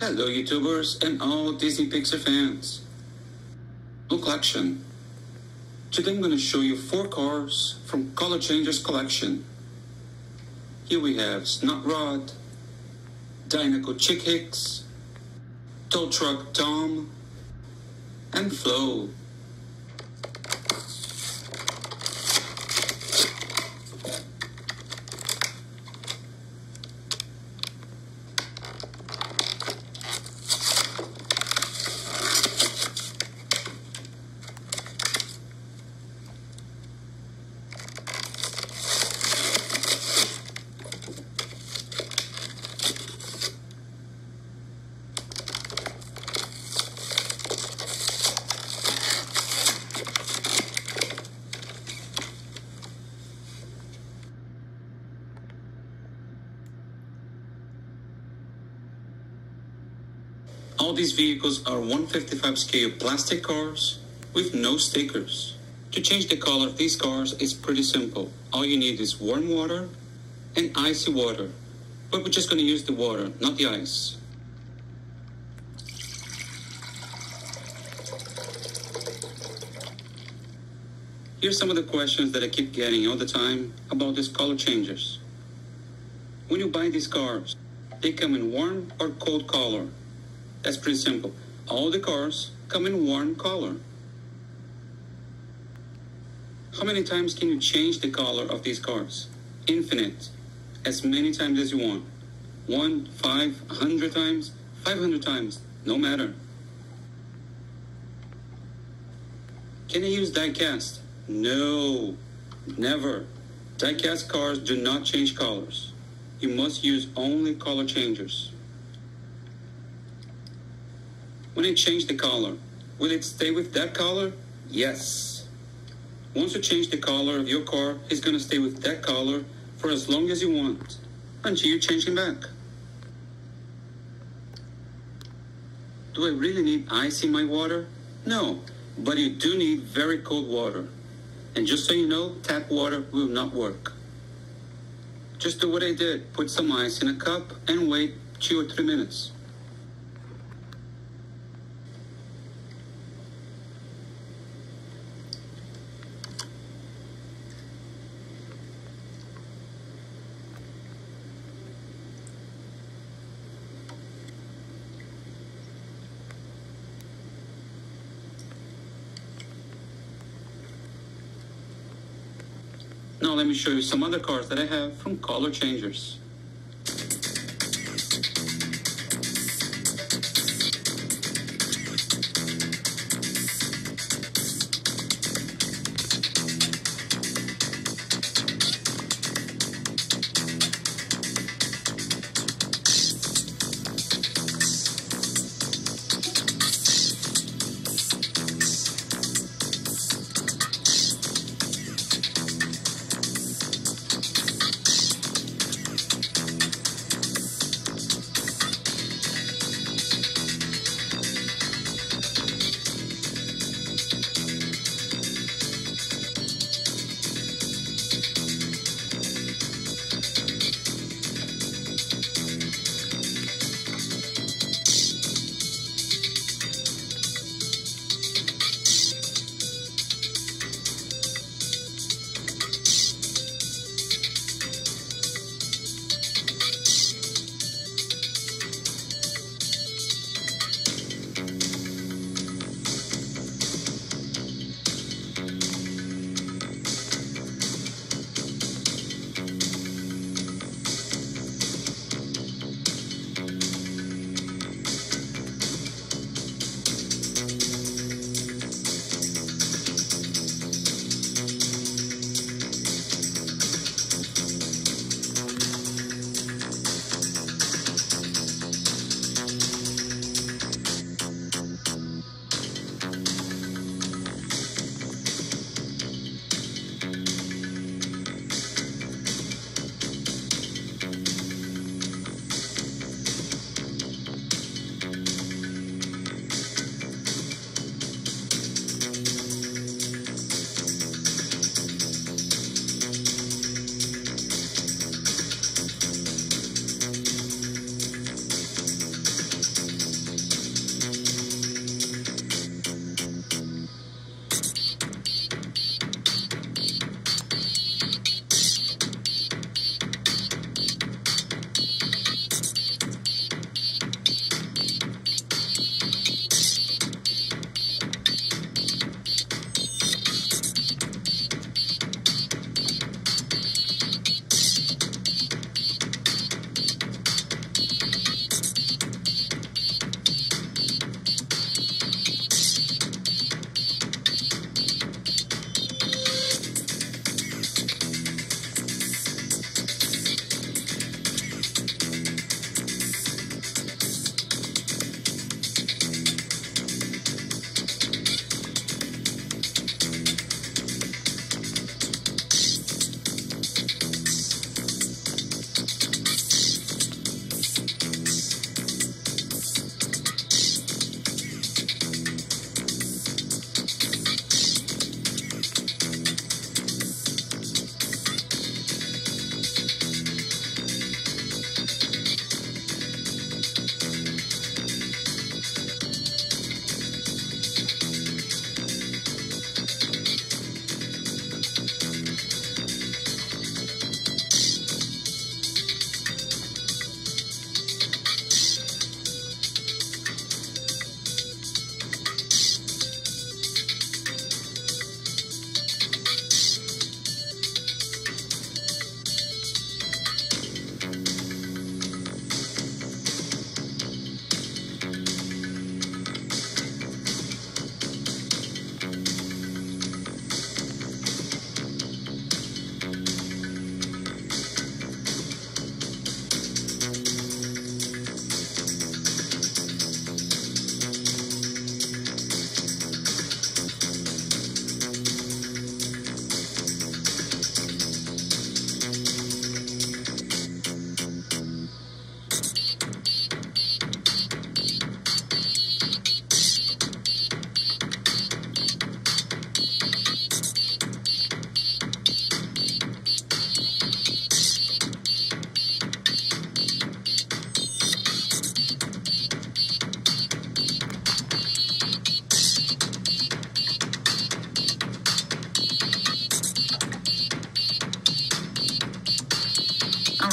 Hello, YouTubers and all Disney Pixar fans. Look collection. Today I'm going to show you four cars from Color Changers collection. Here we have Snot Rod, Dinoco Chick Hicks, Tow Truck Tom, and Flo. All these vehicles are 155 scale plastic cars with no stickers. To change the color of these cars is pretty simple. All you need is warm water and icy water. But we're just going to use the water, not the ice. Here's some of the questions that I keep getting all the time about these color changers. When you buy these cars, they come in warm or cold color. That's pretty simple. All the cars come in one color. How many times can you change the color of these cars? Infinite. As many times as you want. One, five, a hundred times, five hundred times, no matter. Can I use die cast? No, never. Die cast cars do not change colors. You must use only color changers. When I change the color, will it stay with that color? Yes. Once you change the color of your car, it's going to stay with that color for as long as you want, until you change it back. Do I really need ice in my water? No, but you do need very cold water. And just so you know, tap water will not work. Just do what I did. Put some ice in a cup and wait two or three minutes. Now let me show you some other cars that I have from Color Changers.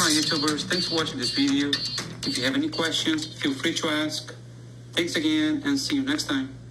YouTubers, thanks for watching this video. If you have any questions, feel free to ask. Thanks again and see you next time.